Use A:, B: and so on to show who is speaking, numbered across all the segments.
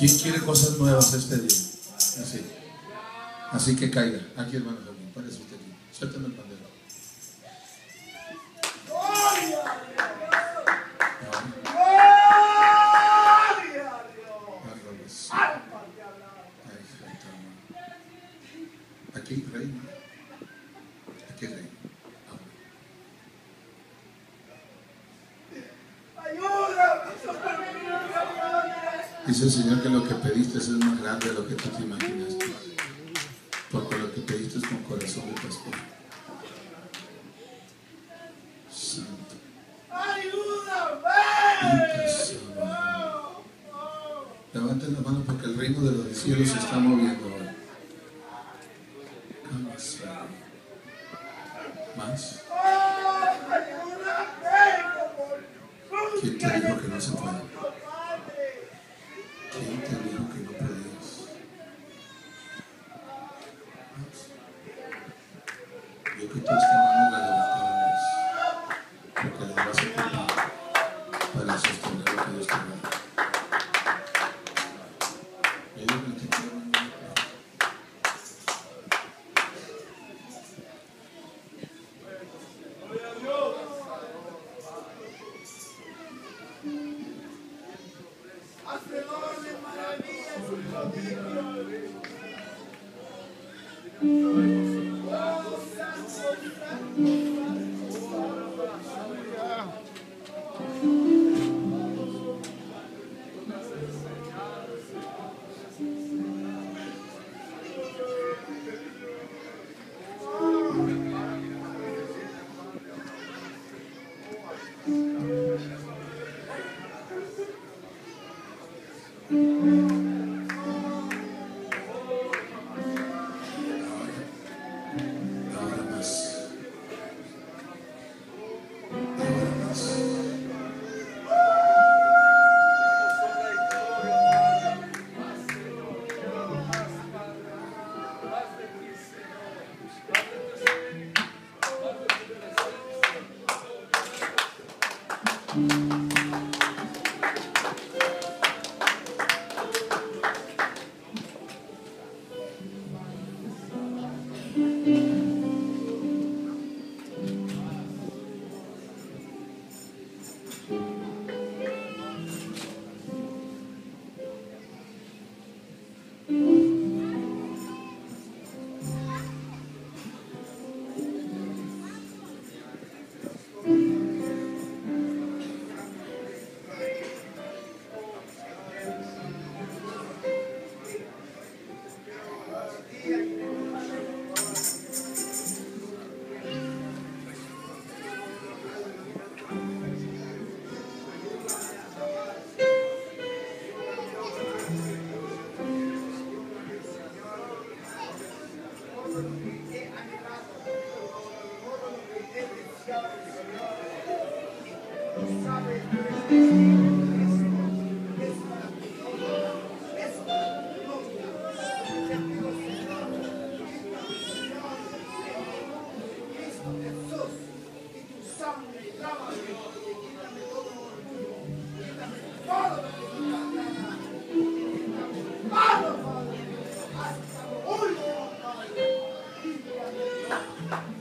A: ¿Quién quiere cosas nuevas este día? Así. Así que caiga. Aquí, hermano Dice el Señor que lo que pediste es más grande de lo que tú te imaginaste. Porque lo que pediste es con corazón de pastor. Santo. Levanten la mano porque el reino de los cielos se está moviendo ahora. Más. ¿Quién te dijo que no se puede? Ahora más. Ahora más.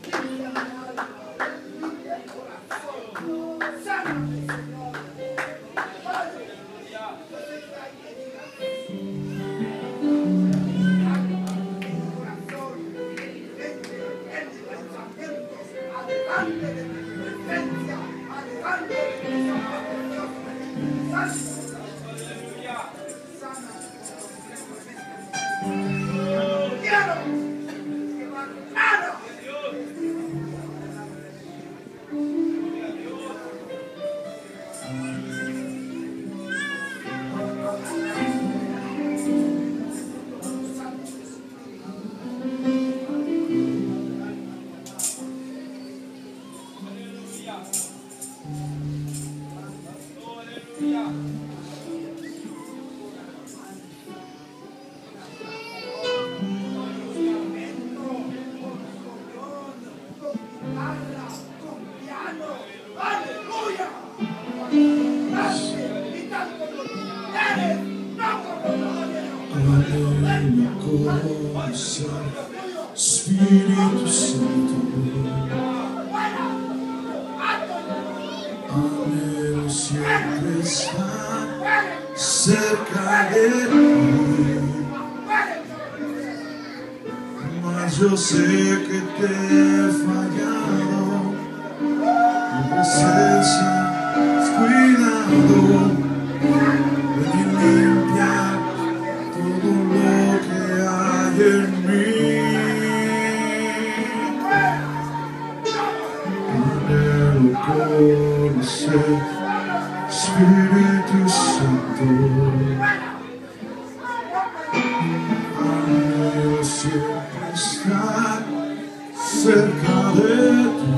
B: きれいだな。
A: Anhelo conocer, Espíritu Santo. Anhelo siempre estar cerca de ti. Mas yo sé que te he fallado. Tu presencia es cuidado. Ven Espíritu Santo. Anhelo siempre estar cerca de ti.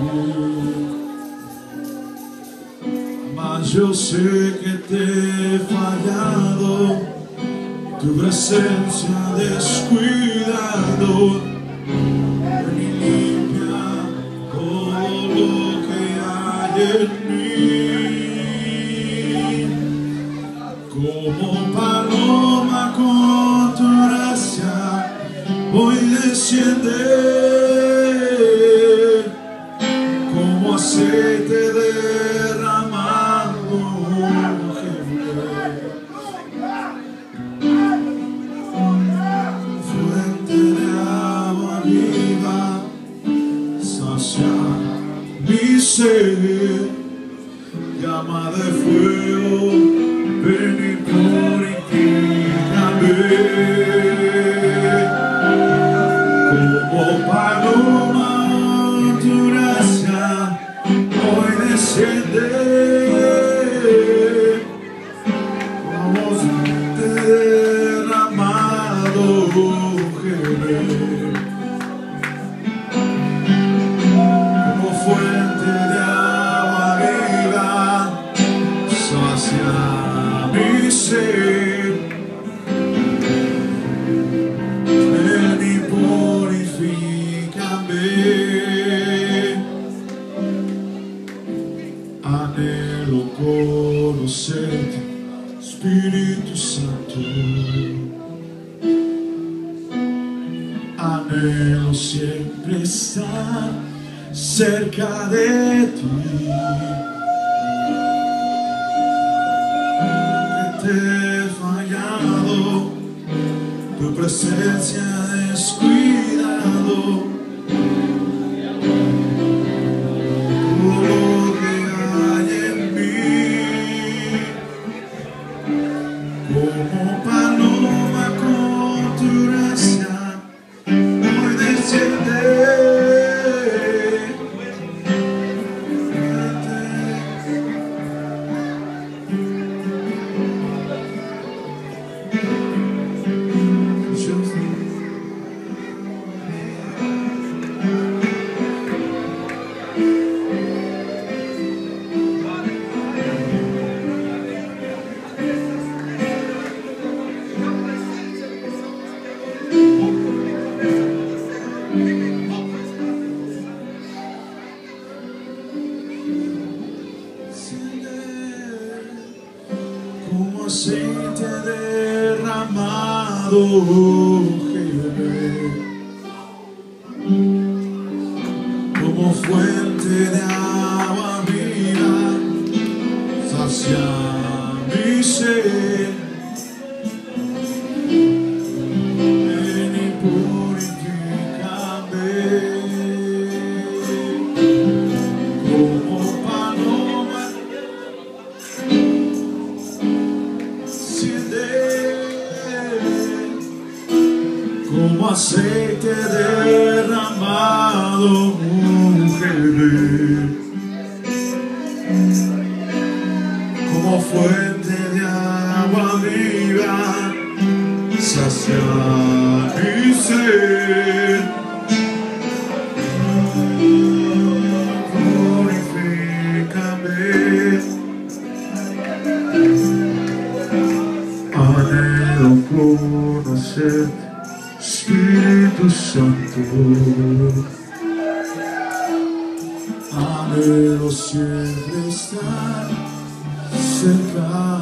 A: Mas yo sé que te he fallado, tu presencia descuidado. Limpia todo lo que hay en Como paloma tu gracia hoy desciende te derramado Jehová. como fuente de agua viva sacia mi sed anhelo siempre estar cerca de ti. Que te he fallado tu presencia descuidado. Todo lo que hay en mí como paloma aceite derramado como fuente de agua como fuente de agua viva, sacia mi sed. Glorifícame. Anhelo conocer Espíritu Santo. Anhelo siempre estar cerca